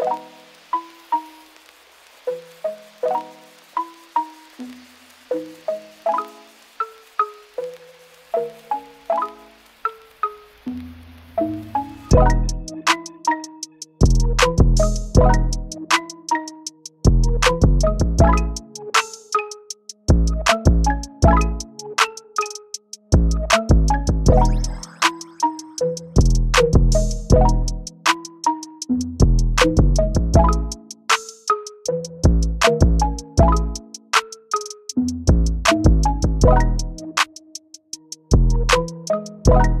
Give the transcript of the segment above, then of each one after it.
you Bye.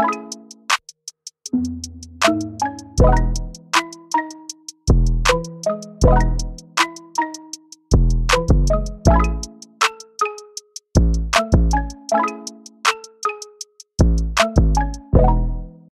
Thank you